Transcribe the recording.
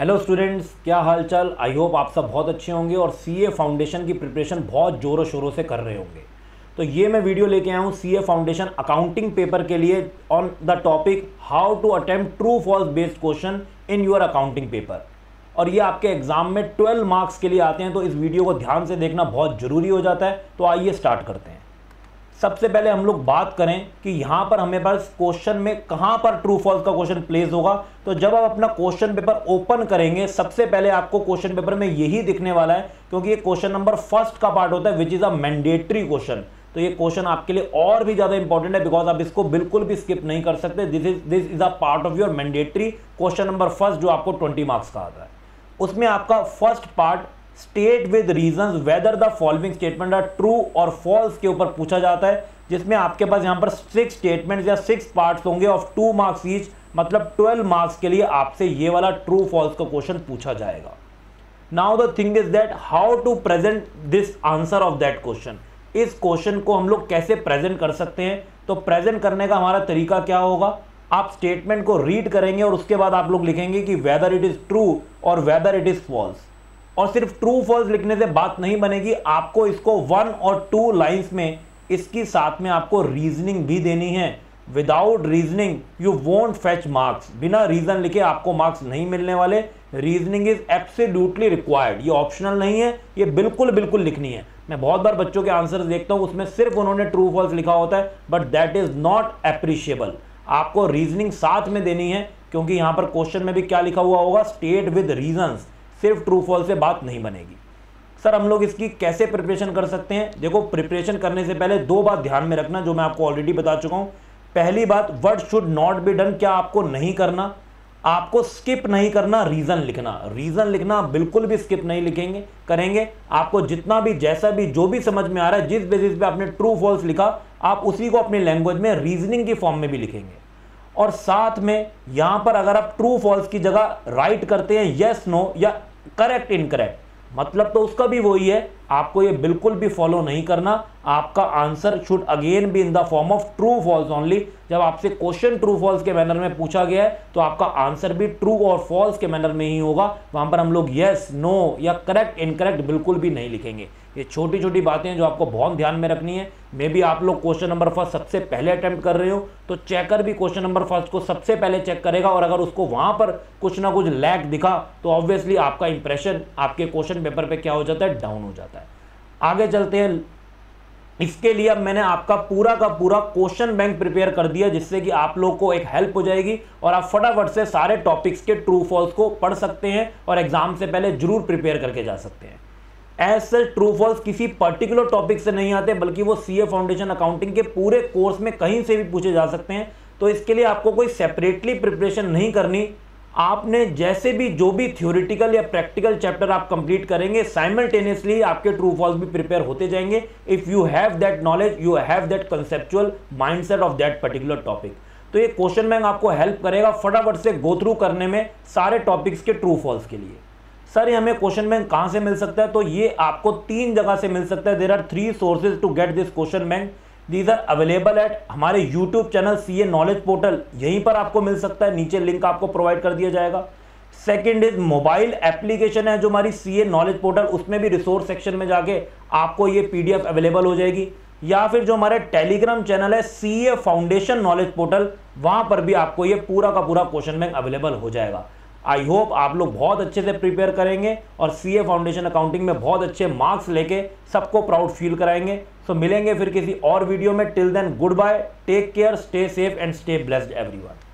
Hello students क्या हाल चाल I hope आप सब बहुत अच्छे होंगे और सीए फाउंडेशन की प्रिपरेशन बहुत ज़ोरों शोरों से कर रहे होंगे। तो ये मैं वीडियो लेके आया हूँ सीए फाउंडेशन अकाउंटिंग पेपर के लिए on the topic how to attempt true false based question in your accounting paper और ये आपके एग्ज़ाम में 12 मार्क्स के लिए आते हैं तो इस वीडियो को ध्यान से देखना बहुत ज़रूरी हो जाता है। तो आइए स्टार्ट करते हैं। सबसे पहले हम लोग बात करें कि यहाँ पर हमें पास क्वेश्चन में कहाँ पर ट्रू फॉल्स का क्वेश्चन प्लेस होगा। तो जब आप अपना क्वेश्चन पेपर ओपन करेंगे, सबसे पहले आपको क्वेश्चन पेपर में यही दिखने वाला है, क्योंकि ये क्वेश्चन नंबर फ़र्स्ट का पार्ट होता है which is a mandatory question तो ये क्वेश्चन आपके लिए और भी ज़्यादा इंपॉर्टेंट है बिकॉज़ आप इसको बिल्कुल भी स्किप नहीं कर सकते। This is this is a part of your mandatory question number first जो आपको ट्वेंटी मार्क्स का आता है। उसमें आपका first part state with reason whether the following statement are true और फॉल्स के ऊपर पूछा जाता है, जिसमें आपके पास यहाँ पर सिक्स स्टेटमेंट या सिक्स पार्ट्स होंगे ऑफ़ टू मार्क्स ईच मतलब ट्वेल्व मार्क्स के लिए आपसे ये वाला ट्रू फॉल्स का क्वेश्चन पूछा जाएगा। Now the thing is that how to present this answer of that question इस क्वेश्चन को हम लोग कैसे प्रेजेंट कर सकते हैं? तो प्रेजेंट करने का हमारा तरीका क्या होगा? आप स्टेटमेंट को रीड करेंगे और उसके बाद आप लोग लिखेंगे कि वेदर इट इज़ ट्रू और वेदर इट इज़ फॉल्स और सिर्फ़ ट्रू फॉल्स लिखने से बात नहीं बनेगी। आपको इसको वन और टू लाइंस में, इसकी साथ में आपको रीजनिंग भी देनी है। Without reasoning you won't fetch marks बिना रीजन लिखे आपको मार्क्स नहीं मिलने वाले। रीजनिंग इज़ एब्सोल्युटली रिक्वायर्ड ये ऑप्शनल नहीं है, ये बिल्कुल बिल्कुल लिखनी है। मैं बहुत बार बच्चों के आंसर देखता हूँ, उसमें सिर्फ़ उन्होंने ट्रू फॉल्स लिखा होता है but that is not appreciable आपको रीजनिंग साथ में देनी है, क्योंकि यहाँ पर क्वेश्चन में भी क्या लिखा हुआ होगा? स्टेट विद रीजन सिर्फ़ ट्रू फॉल से बात नहीं बनेगी। सर हम लोग इसकी कैसे प्रिपरेशन कर सकते हैं? देखो प्रिपरेशन करने से पहले दो बात ध्यान में रखना, जो मैं आपको ऑलरेडी बता चुका हूँ। पहली बात word should not be done क्या आपको नहीं करना? आपको स्किप नहीं करना रीजन लिखना। रीजन लिखना, बिल्कुल भी स्किप नहीं लिखेंगे, करेंगे। आपको जितना भी, जैसा भी, जो भी समझ में आ रहा है, जिस बेसिस पे आपने ट्रू फॉल्स लिखा, आप उसी को अपनी लैंग्वेज में रीजनिंग की फॉर्म में भी लिखेंगे। और साथ में, यहाँ पर अगर आप ट्रू फॉल्स की जगह राइट करते हैं यस नो या करेक्ट इनकरेक्ट मतलब तो उसका भी वही है आपको ये बिल्कुल भी फॉलो नहीं करना। आपका answer should again be in the form of true false only जब आपसे क्वेश्चन ट्रू फॉल्स के मैनर में पूछा गया है तो आपका आंसर भी ट्रू और फॉल्स के मैनर में ही होगा। वहाँ पर हम लोग यस नो या करेक्ट इनकरेक्ट बिल्कुल भी नहीं लिखेंगे। ये छोटी छोटी बातें जो आपको बहुत ध्यान में रखनी है। मे बी आप लोग क्वेश्चन नंबर फ़र्स्ट सबसे पहले अटेम्प्ट कर रहे हो तो चेकर भी क्वेश्चन नंबर फ़र्स्ट को सबसे पहले चेक करेगा और अगर उसको वहाँ पर कुछ ना कुछ लैक दिखा तो ऑब्वियसली आपका इंप्रेशन आपके क्वेश्चन पेपर पे क्या हो जाता है? डाउन हो जाता है। आगे चलते हैं। इसके लिए अब मैंने आपका पूरा का पूरा क्वेश्चन बैंक प्रिपेयर कर दिया, जिससे कि आप लोग को एक हेल्प हो जाएगी और आप फटाफट से सारे टॉपिक्स के ट्रू फॉल्स को पढ़ सकते हैं और एग्ज़ाम से पहले ज़रूर प्रिपेयर करके जा सकते हैं। सच ट्रू फॉल्स किसी पर्टिकुलर टॉपिक से नहीं आते, बल्कि वो सीए फाउंडेशन अकाउंटिंग के पूरे कोर्स में कहीं से भी पूछे जा सकते हैं। तो इसके लिए आपको कोई सेपरेटली प्रिपरेशन नहीं करनी। आपने जैसे भी जो भी थ्योरिटिकल या प्रैक्टिकल चैप्टर आप कंप्लीट करेंगे साइमल्टेनियसली आपके ट्रू फॉल्स भी प्रिपेयर होते जाएँगे। If you have that knowledge you have that conceptual mindset of that particular topic तो ये क्वेश्चन बैंक आपको हेल्प करेगा फटाफट से गो थ्रू करने में सारे टॉपिक्स के ट्रू फॉल्स के लिए। सर ये हमें क्वेश्चन बैंक कहाँ से मिल सकता है? तो ये आपको तीन जगह से मिल सकता है। There are three sources to get this question bank these are available at हमारे YouTube channel C A knowledge portal यहीं पर आपको मिल सकता है। नीचे लिंक आपको प्रोवाइड कर दिया जाएगा। सेकेंड इज़ मोबाइल एप्लीकेशन है जो हमारी सी ए नॉलेज पोर्टल उसमें भी रिसोर्स सेक्शन में जाके आपको ये पीडीएफ अवेलेबल हो जाएगी। या फिर जो हमारे टेलीग्राम चैनल है C A foundation knowledge portal वहाँ पर भी आपको ये पूरा का पूरा क्वेश्चन बैंक अवेलेबल हो जाएगा। आई होप आप लोग बहुत अच्छे से प्रिपेयर करेंगे और सी ए फाउंडेशन अकाउंटिंग में बहुत अच्छे मार्क्स लेके सबको प्राउड फील कराएँगे। सो मिलेंगे फिर किसी और वीडियो में. Till then good bye take care stay safe and stay blessed everyone